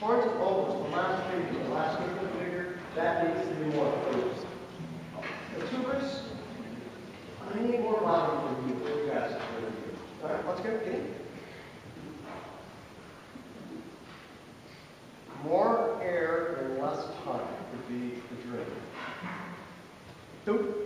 Towards the ovals, the last three, the last week of the vigor, that needs to be more focused. The tubas, I need more volume from you, you guys. All right, let's get it. More air and less time would be the dream. Nope.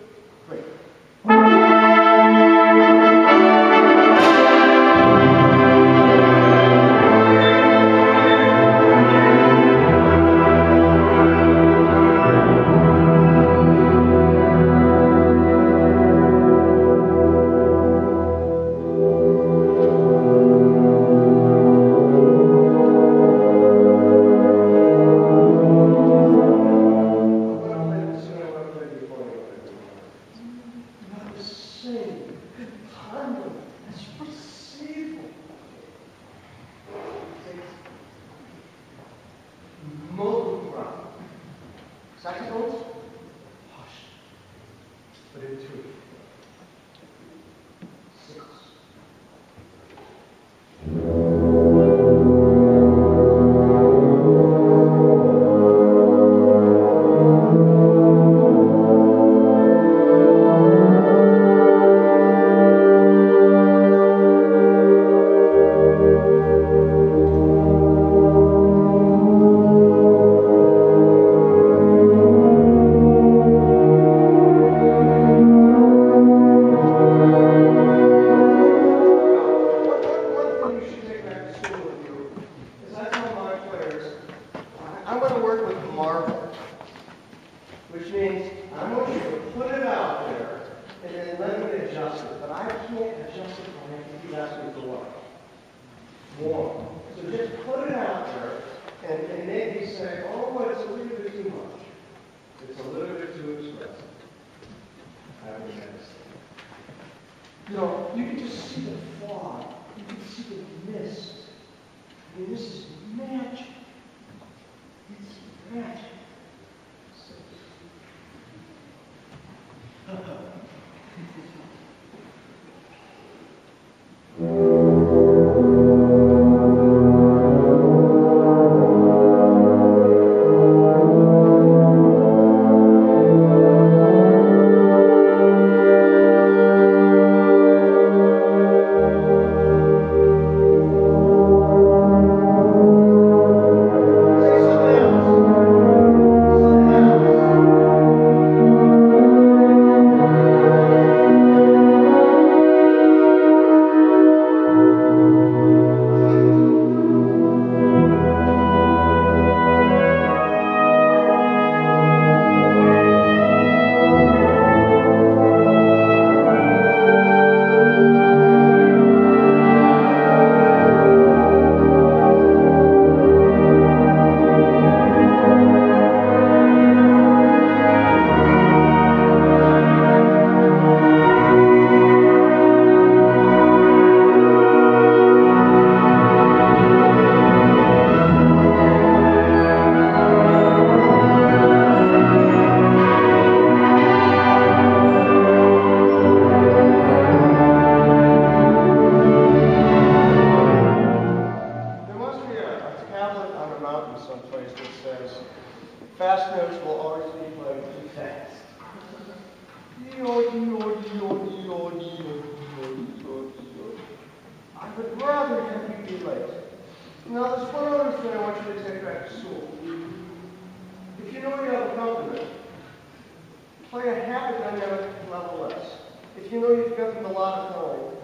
if you know you've given a lot of time,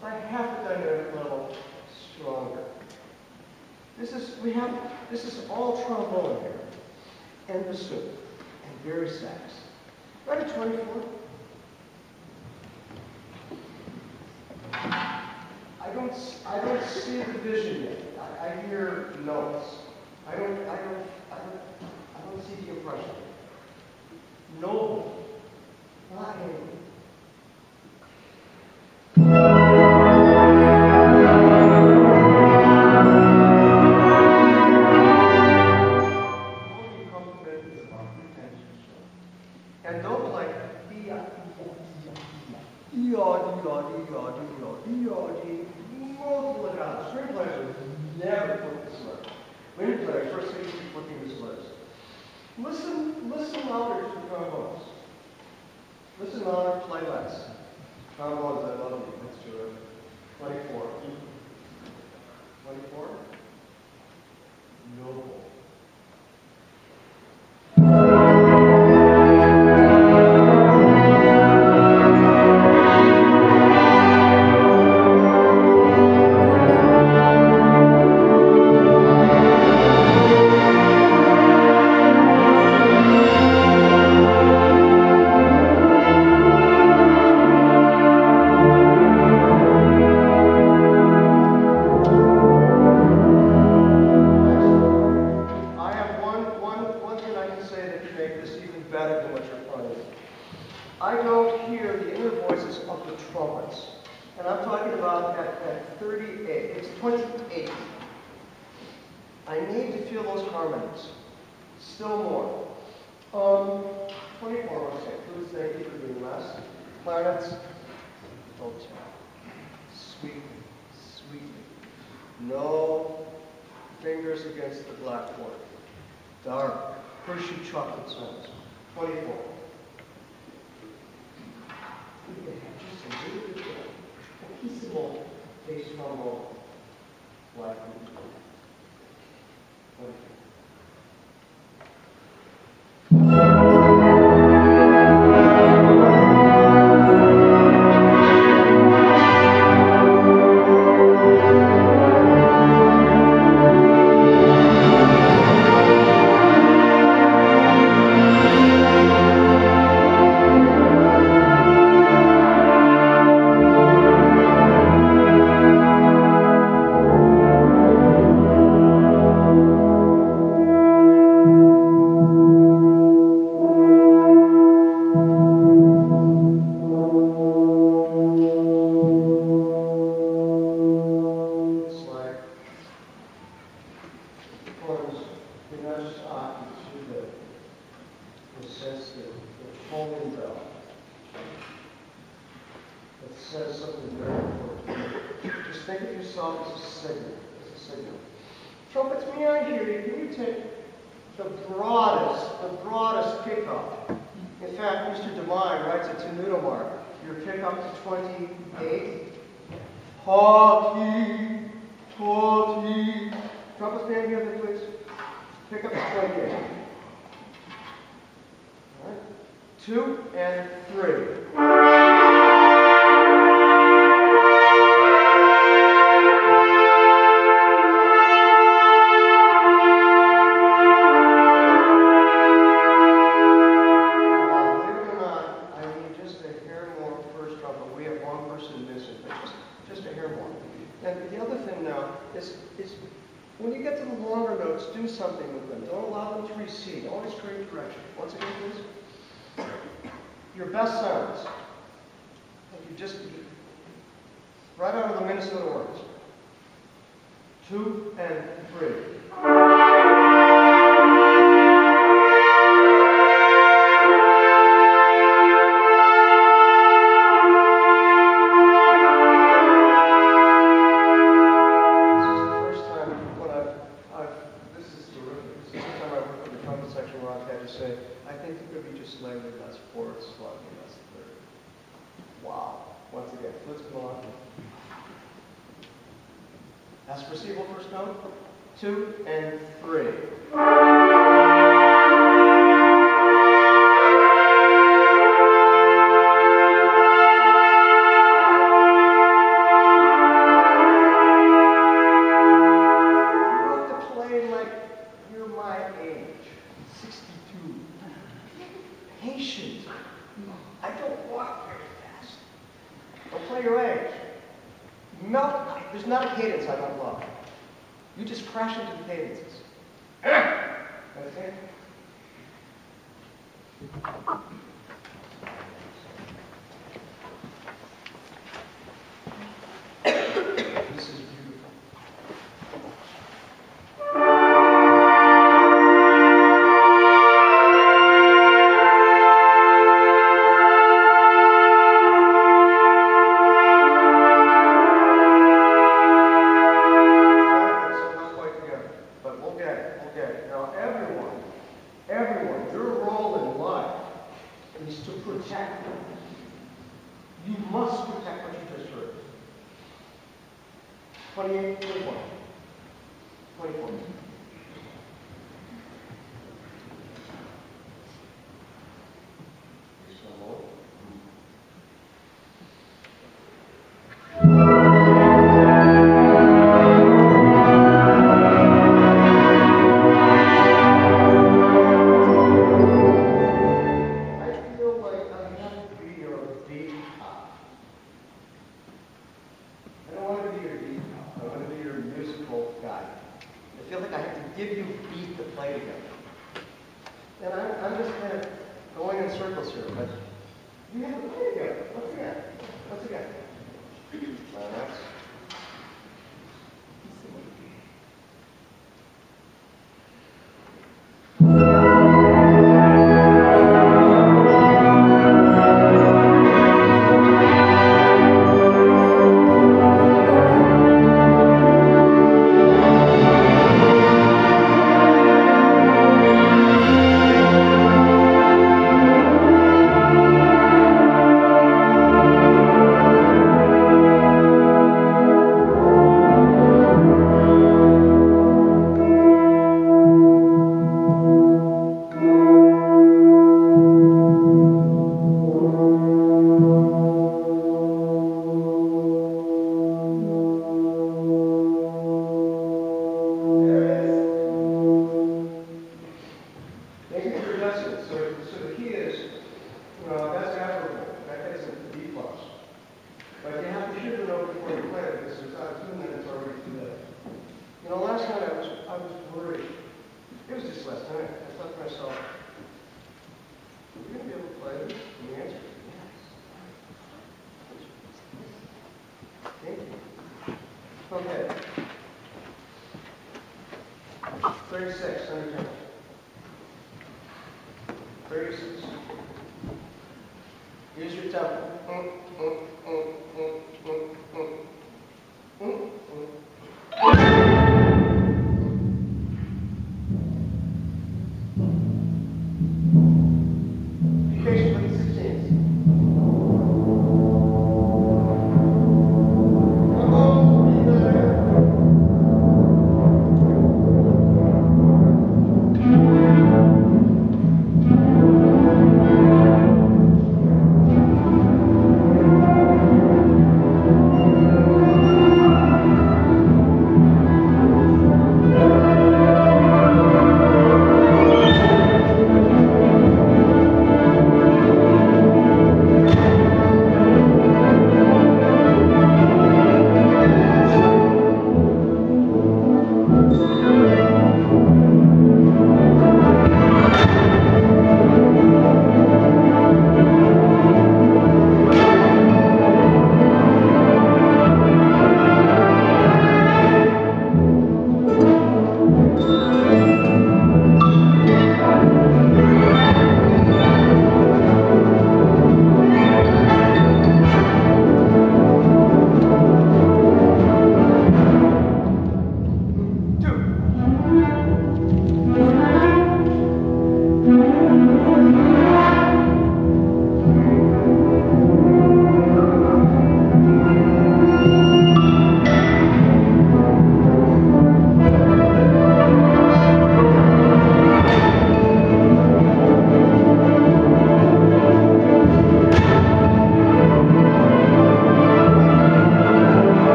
by half a dynamic level stronger. This is, we have, this is all trombone here, and the bassoon, and bari sax. Right at 24. I don't, I don't see the vision yet. I, I hear notes. I don't, I don't, I don't, I don't see the impression. No. lying, walk very fast. Don't play your age. Melt. There's not a cadence I don't love. You just crash into the cadences. That's it. feel like I have to give you beat to play together. And I'm, I'm just kind of going in circles here, but you have to play together. What's again. Once What's it 36.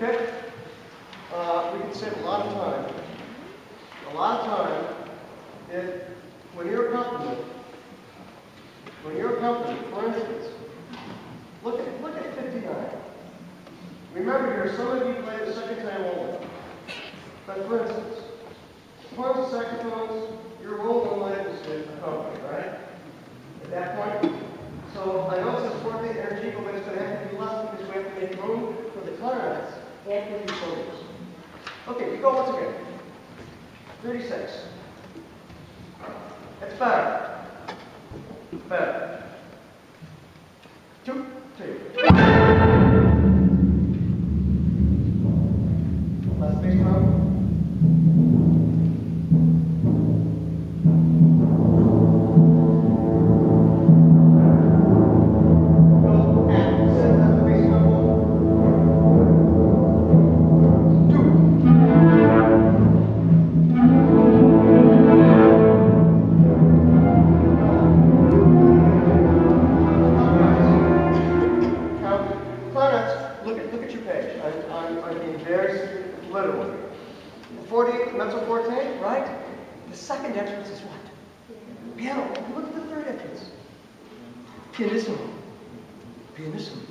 Okay? Uh, we can save a lot of time. A lot of time if, when you're accompanied, when you're accompanied, for instance, look at, look at 59. Remember here, some of you play the second time only. But for instance, horns and saxophones, your role in life is to accompany, right? At that point. So I know it says fourth energy, but it's going to have to be less because we have to make room for the clarinets and the solos. Okay, you go once again. 36. That's better. Better. Two, two. 48, mezzo forte, right? The second entrance is what? Piano. Look at the third entrance. Pianissimo. Pianissimo.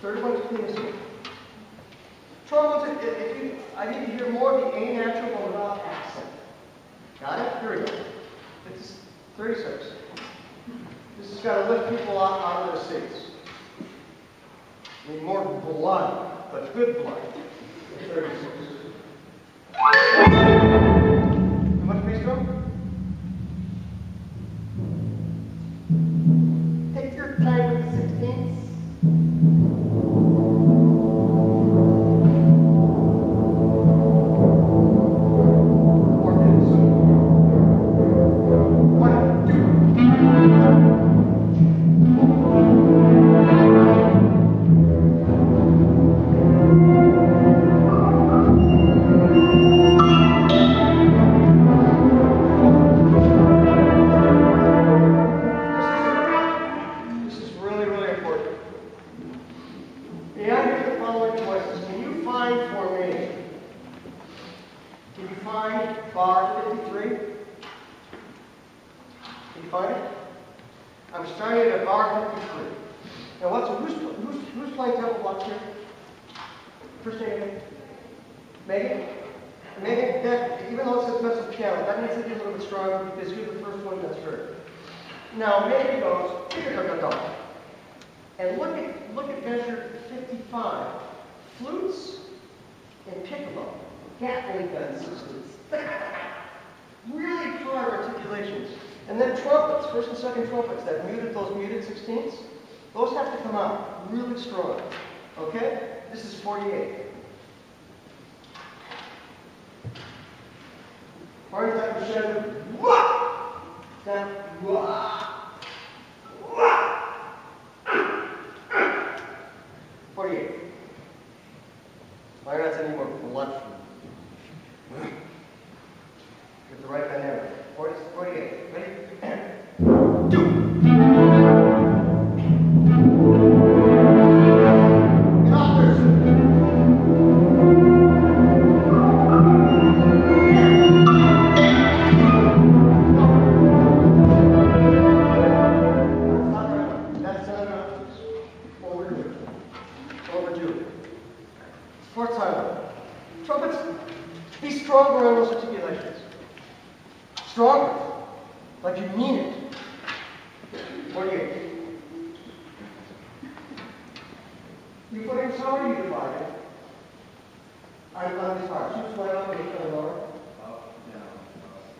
Third one is pianissimo. Trombones, if, if you, I need to hear more of the A natural but without accent. Got it? Here we go. It's 36. This has got to lift people out, out of their seats. Need more blood, but good blood. 36. Too you find it? I'm starting at bar 53. Now what's, who's, who's, who's playing tempo blocks here? First name? Megan? Megan, that, even though it says mezzo piano, that means you're a little bit stronger because you're the first one that's heard. Now, Megan goes, "Tick-a-tock-a-tock." and look at, look at measure 55. Flutes and piccolo, Gatling gun systems. really hard articulations. And then trumpets, first and second trumpets, that muted, those muted sixteenths, those have to come out really strong. Okay? This is 48. Party time for Shannon. Wah! Down. Wah! Wah! 48. Why not any more from Get the right dynamic. 40, 48. Ready? Two. Get off there. That's uh, another overdue. Overdue. Fourth time. Trumpets, be stronger on those articulations. Stronger. Like you mean it. 48. You put in how you divide it? I'm on this part. Choose one up and each one lower.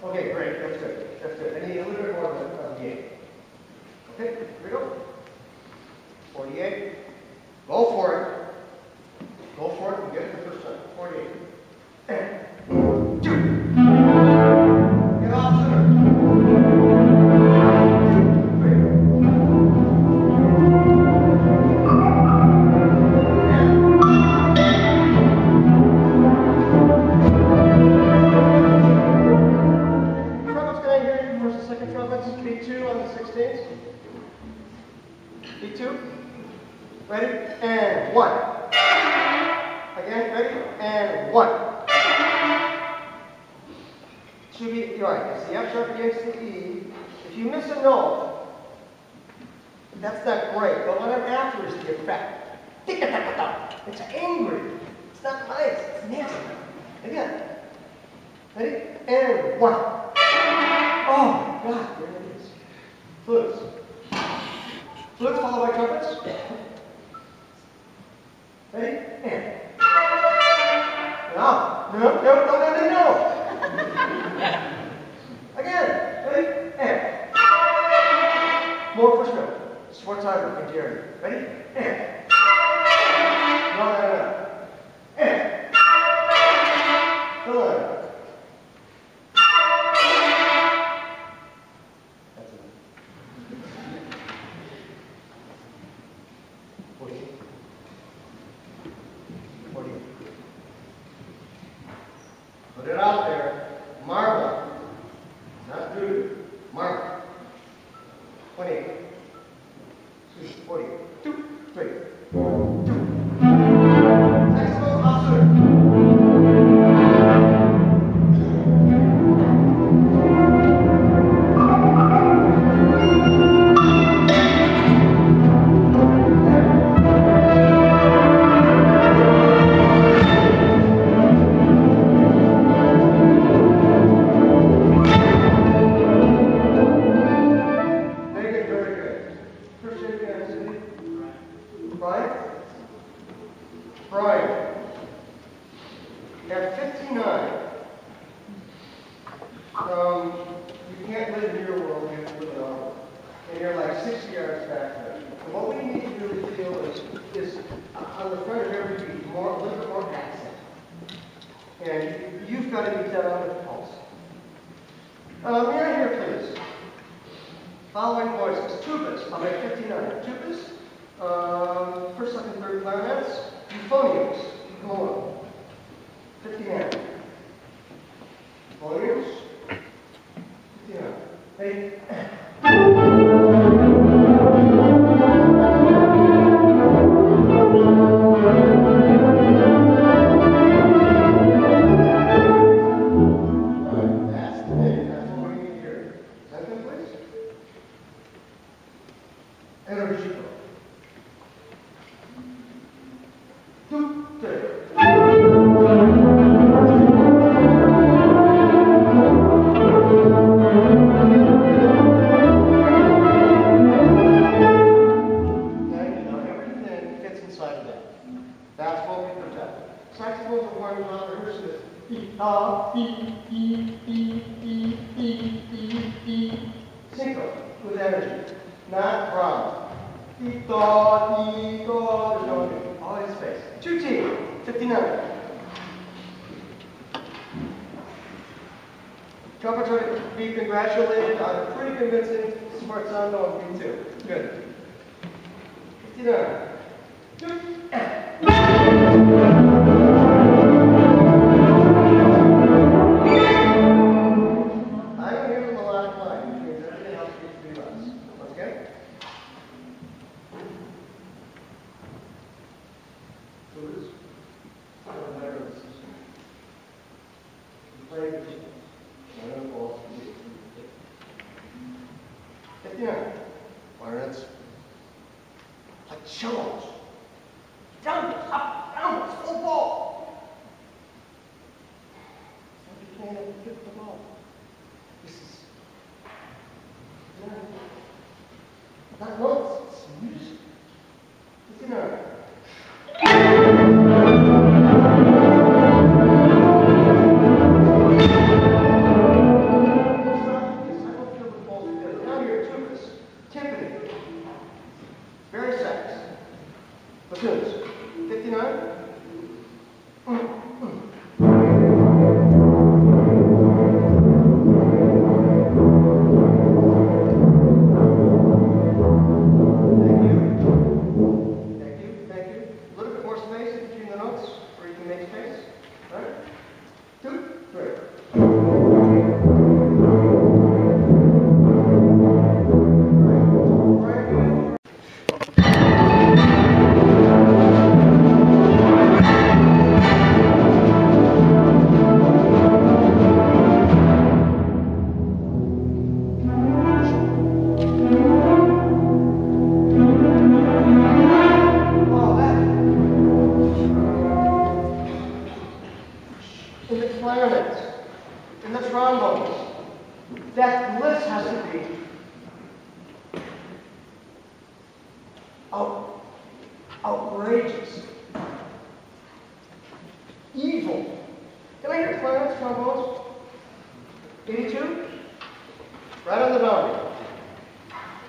Okay, great. That's good. That's good. I need a little bit more of the, of the eight. Okay, here we go. 48. Go for it. Go for it and get it the first time. 48. And two. and one. Oh, God, there it is. Flutes. Flutes followed by trumpets. inside of that. That's what we protect. Saxophones are going around the who says, E, ah, E, E, E, E, E, E, E, synchro with energy, not wrong. E, da, E, da, there's no new. All in space. 2T, 59. Trump to be congratulated on a pretty convincing smart sound on B2. Good. 59. Um, É.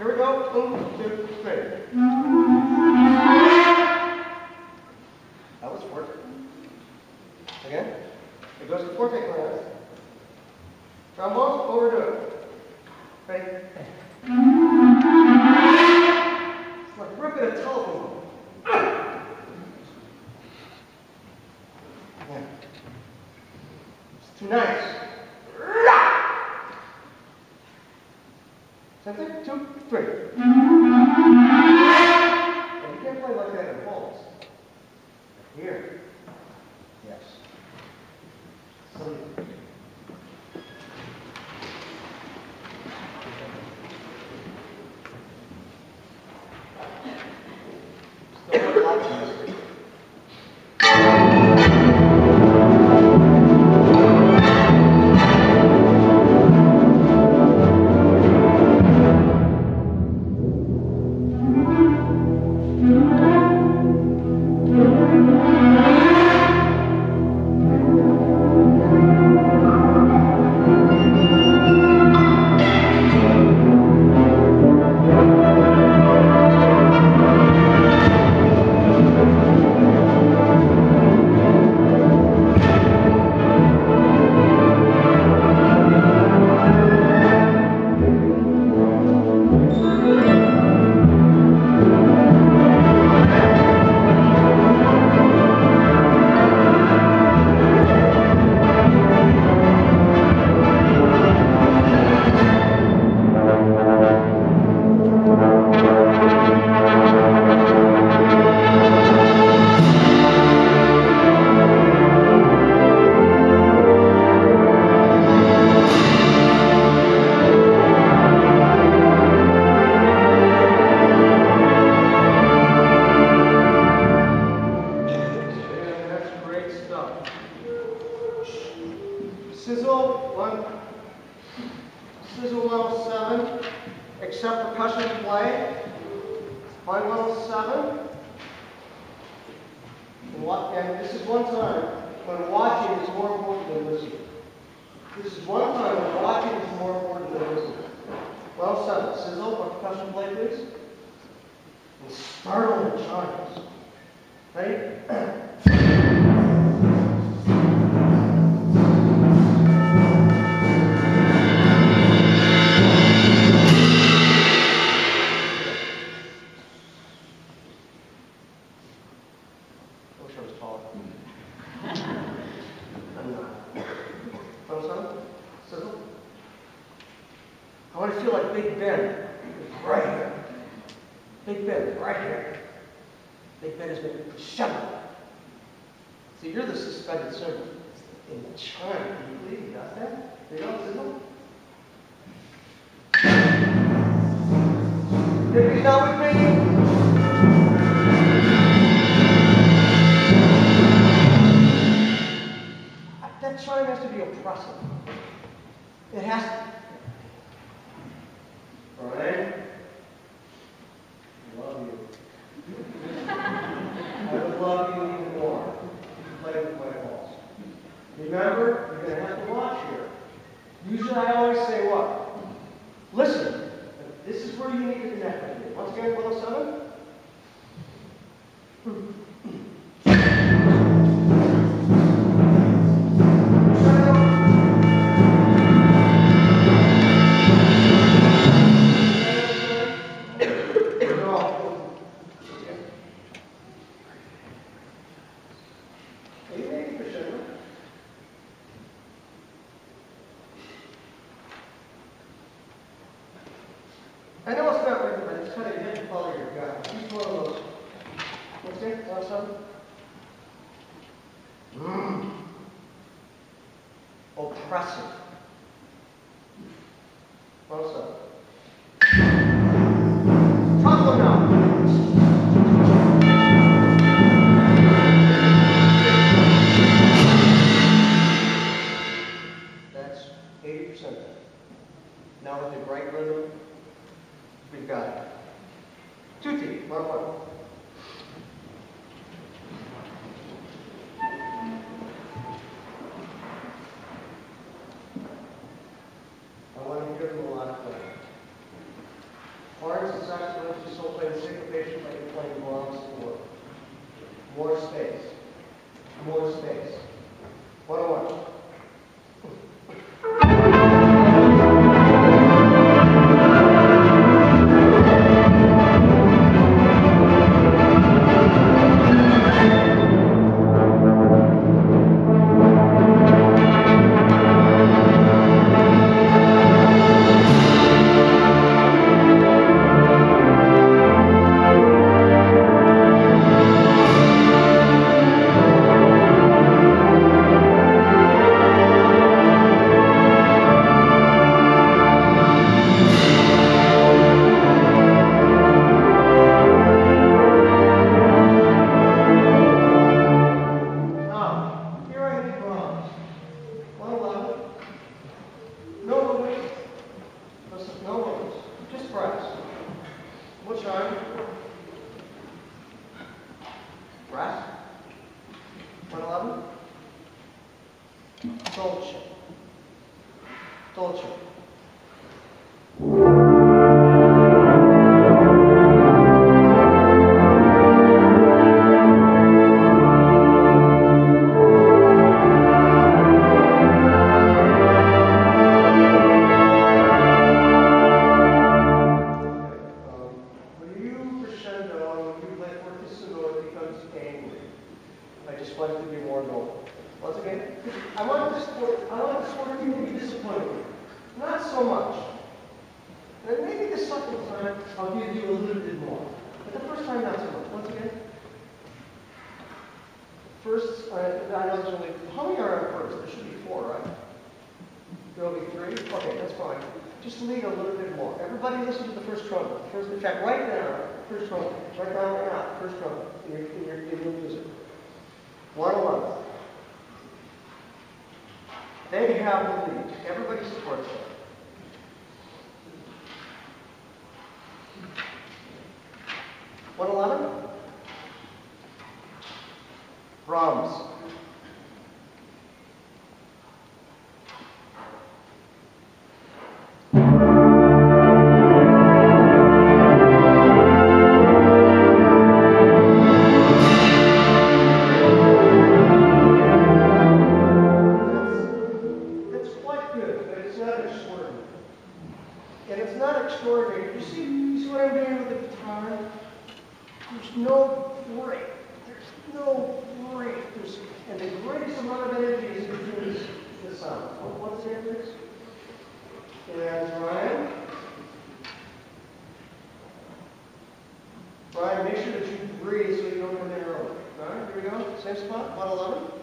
Here we go. One, two, three. That was forte. Again. It goes to forte class. Trombones, overdo it. Ready? It's like ripping a telephone. Yeah. It's too nice. Something? Two? So much. And maybe the second time, I'll give you a little bit more. But the first time, not so much. Once again. First, I know there's only, how many are on first? There should be four, right? There'll be three? Okay, that's fine. Just lead a little bit more. Everybody listen to the first trumpet. First, in fact, right now, first trumpet. Right now, right now, first trumpet in your, in your, in your music. One eleven. They have the lead. Everybody supports them. One eleven? Brahms. make sure that you breathe so you don't go in early. All right, here we go. Same spot, about 11.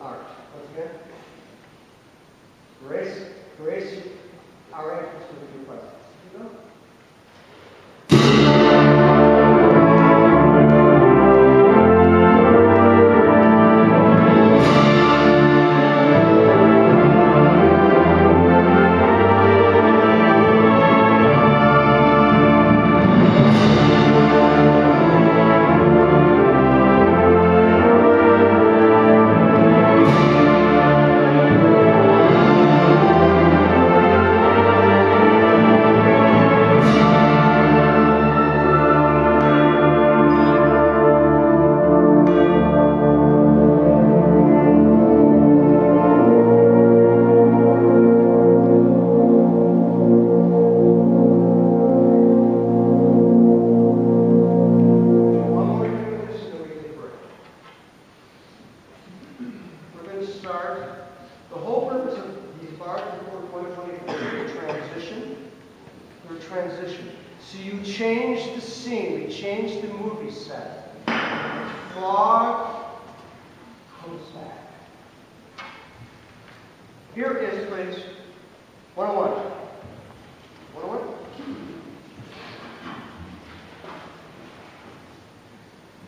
Art. Again. Grace, grace, our entrance with your presence. You go.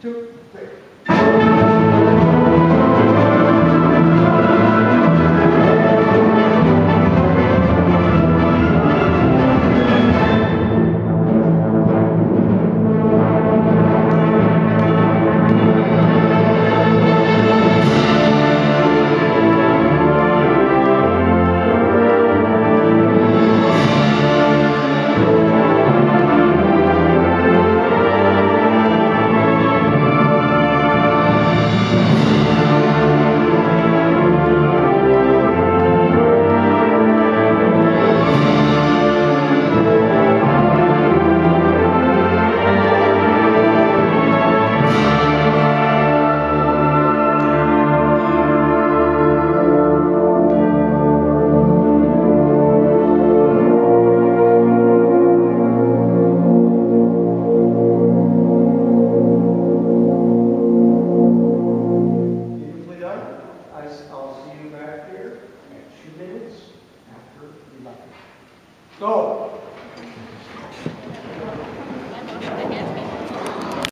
Two, three.